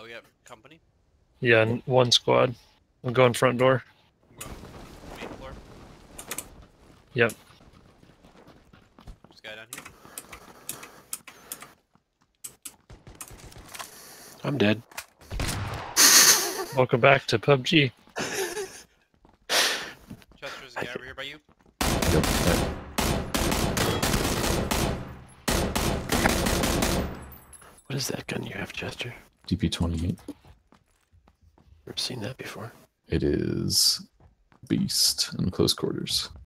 Uh, we have company. Yeah, n- one squad. I'm going front door. Going main floor. Yep. This guy down here. I'm dead. Welcome back to PUBG. Chester, is guy over here by you? Yep. What is that gun you have, Chester? DP28. Never seen that before. It is beast in close quarters.